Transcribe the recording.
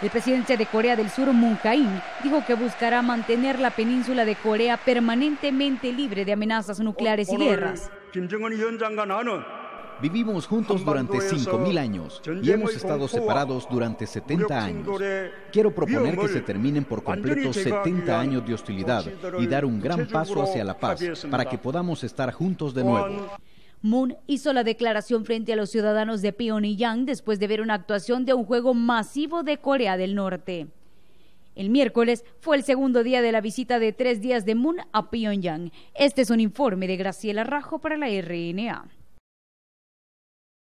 El presidente de Corea del Sur, Moon Jae-in, dijo que buscará mantener la península de Corea permanentemente libre de amenazas nucleares y guerras. Vivimos juntos durante 5.000 años y hemos estado separados durante 70 años. Quiero proponer que se terminen por completo 70 años de hostilidad y dar un gran paso hacia la paz para que podamos estar juntos de nuevo. Moon hizo la declaración frente a los ciudadanos de Pyongyang después de ver una actuación de un juego masivo de Corea del Norte. El miércoles fue el segundo día de la visita de tres días de Moon a Pyongyang. Este es un informe de Graciela Rajo para la RNA.